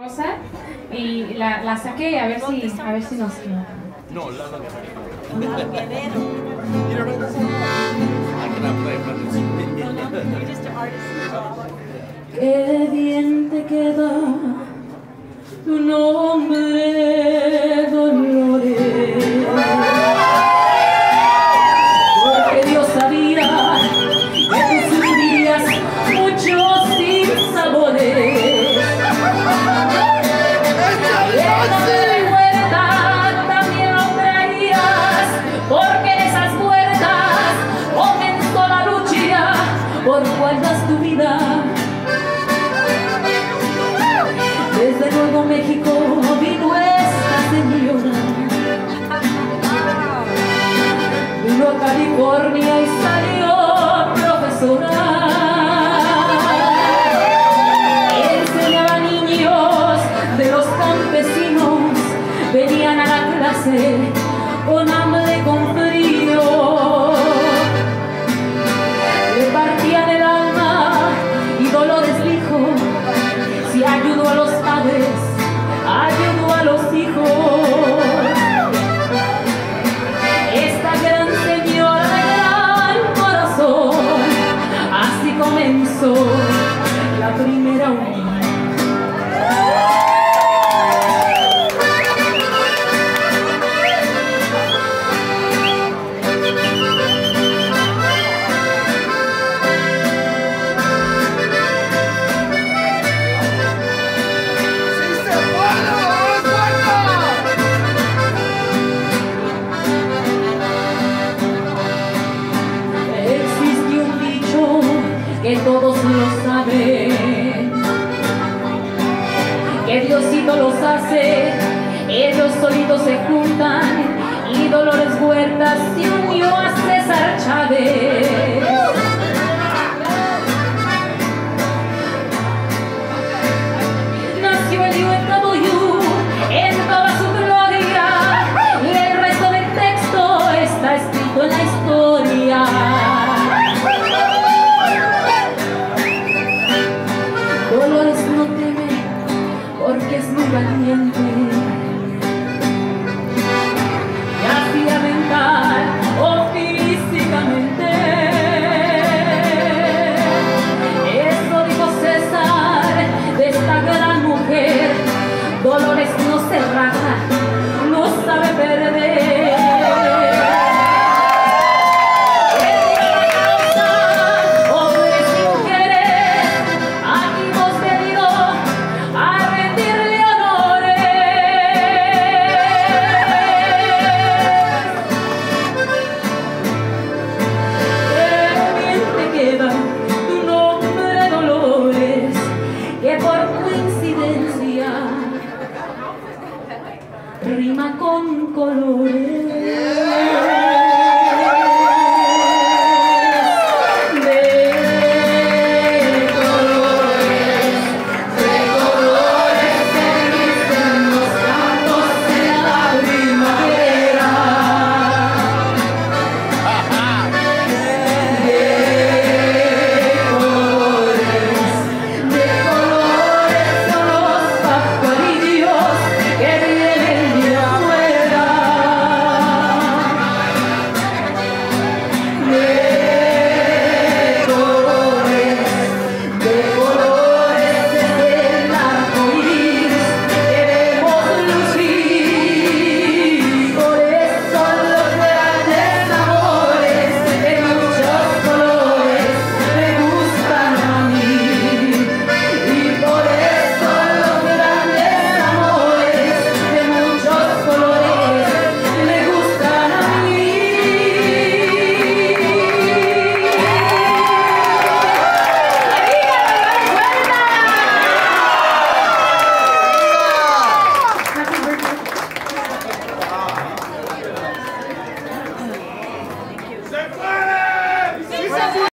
Rosa y la, la saqué a ver si a ver si nos No, an artist. Qué bien te queda tu nombre, México vino esta señora. Vino a California y salió profesora. Enseñaba niños de los campesinos, venían a la clase con hambre y con frío. Primera unión. Existe un dicho que todos lo saben, Diosito los hace, ellos solitos se juntan y Dolores Huertas se unió a César Chávez. 但愿不 con colores.